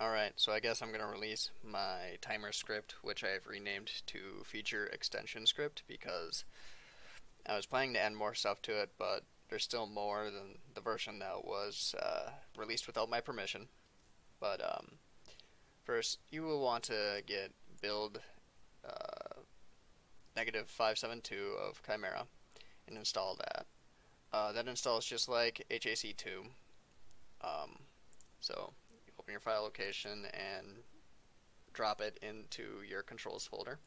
Alright, so I guess I'm going to release my timer script, which I've renamed to feature extension script because I was planning to add more stuff to it, but there's still more than the version that was uh, released without my permission. But um, first, you will want to get build uh, negative 572 of Chimera and install that. Uh, that installs just like HAC2. Um, so open your file location and drop it into your controls folder.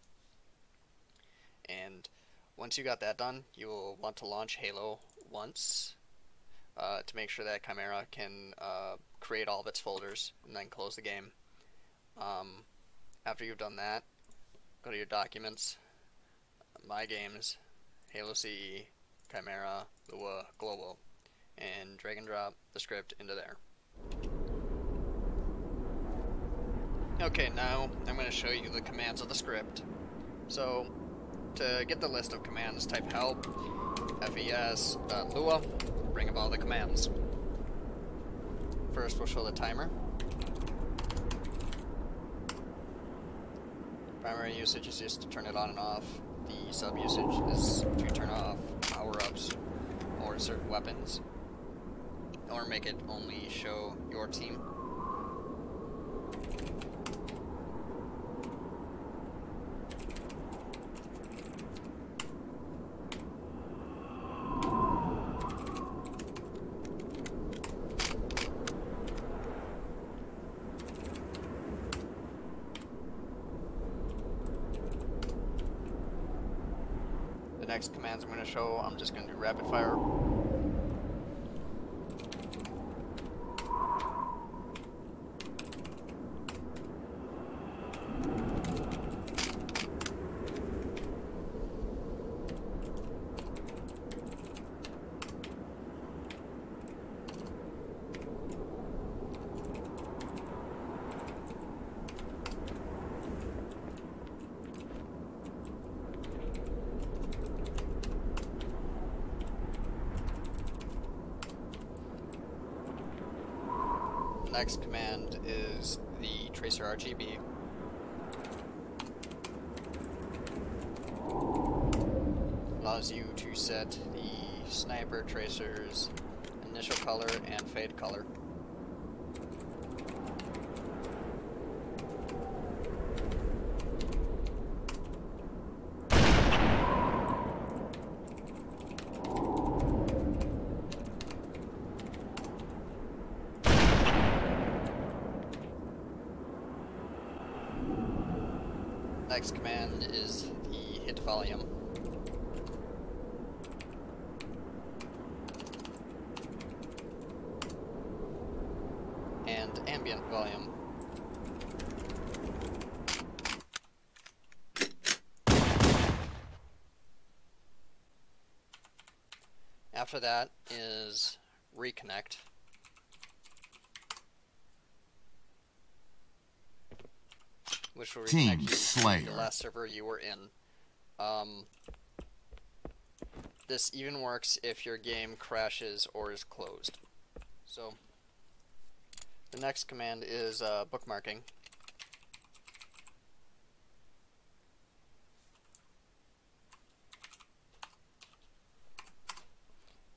And once you got that done, you will want to launch Halo once uh, to make sure that Chimera can uh, create all of its folders and then close the game. Um, after you've done that, go to your documents, My Games, Halo CE, Chimera, Lua, Global, and drag and drop the script into there. Okay, now I'm going to show you the commands of the script. So, to get the list of commands, type help, fes, uh, lua, bring up all the commands. First, we'll show the timer. Primary usage is just to turn it on and off. The sub usage is to turn off power-ups or certain weapons, or make it only show your team. Next commands I'm going to show, I'm just going to do rapid fire. Next command is the tracer RGB. Allows you to set the sniper tracer's initial color and fade color. Next command is the hit volume. And ambient volume. After that is reconnect. Which will Team reconnect you Slayer. to the last server you were in. Um, this even works if your game crashes or is closed. So, the next command is uh, bookmarking.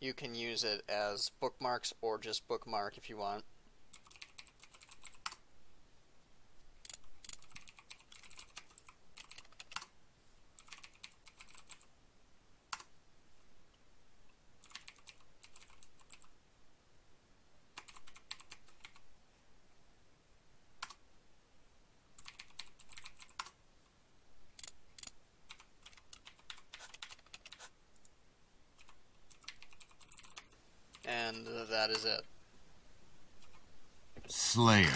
You can use it as bookmarks or just bookmark if you want. And that is it. Slayer.